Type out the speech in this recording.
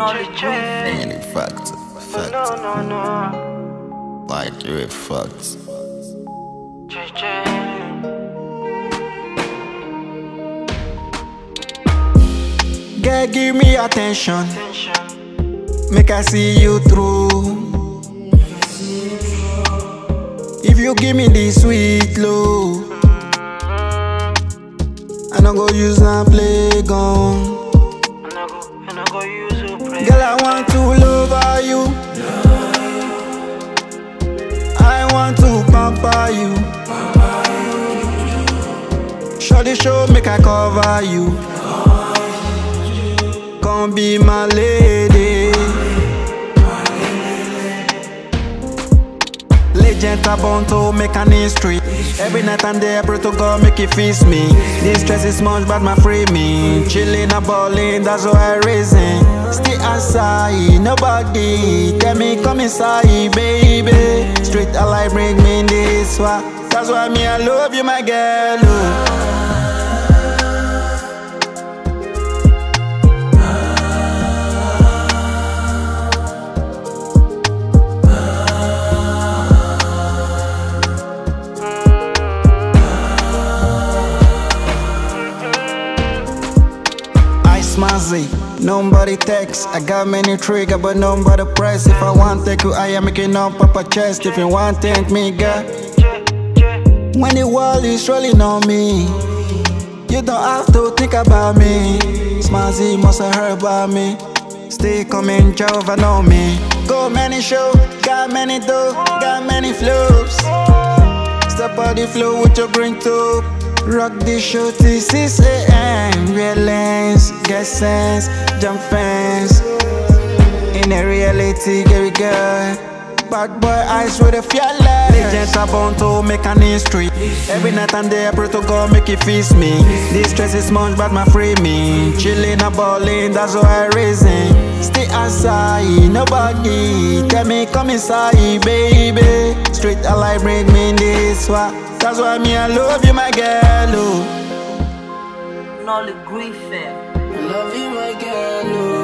Knowledge Griffin. Really fact, fact. No, no, no. Like you're fucked. JJ. Girl, give me attention. Tension. Make I see you through. If you give me this sweet love, mm-hmm. I don't go use and play gun. Girl, I want to love you. I want to pamper you. Shorty show, make I cover you. Come be my lady. Are born to make an history. Every night and day I pray to God make it feast me. This stress is much but my free me. Chilling and balling, that's why I raising. Stay outside, nobody tell me come inside, baby. Straight alive bring me this way. That's why me I love you, my girl. oh. I Smarzzy, nobody text. I got many trigger, but nobody press. If I want take you, I am making up a chest. If you want thank me, girl. When the world is rolling on me, you don't have to think about me. Smarzzy must have heard about me. Stay coming, Jova know me. Go many show, got many dough, got many flows. Step on the floor with your green top. Rock the show till 6 a.m. Get sense, jump fence. In a reality, get we good. Bad boy eyes with a fearless. Legends are born to make an history. Every night and day I pray to God make it feast me. This stress is much but my free me. Chilling and balling, that's why I reason. Stay outside, nobody tell me come inside, baby. Straight alive bring me this. That's why me I love you, my girl. Oh. Knowledge Griffin. I love you, my girl. Oh.